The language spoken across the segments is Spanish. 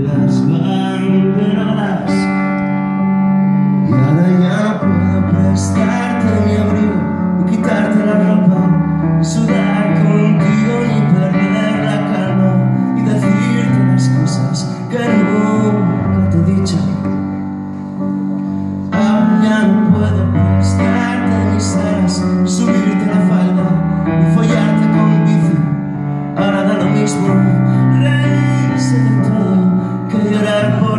las banderas. Y ahora ya puedo prestarte mi abrigo y quitarte la ropa y sudar contigo y perder la calma y decirte las cosas que nunca te he dicho. Ahora ya no puedo prestarte mis alas subirte la falda y follarte con bici. Ahora da lo mismo reírse de todo. You're at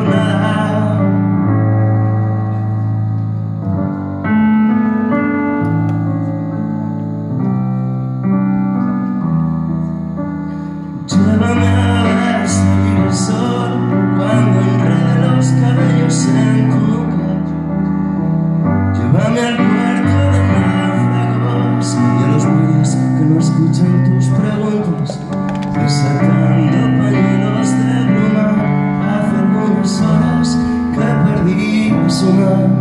time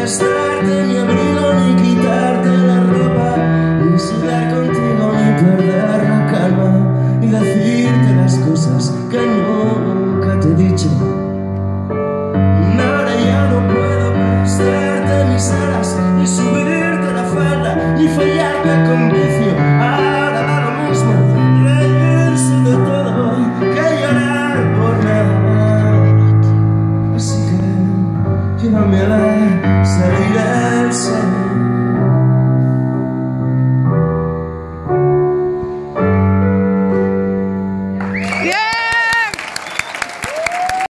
arrastrarte mi abrigo, ni quitarte la ropa, ni sudar contigo, ni perder la calma, ni decirte las cosas que direção.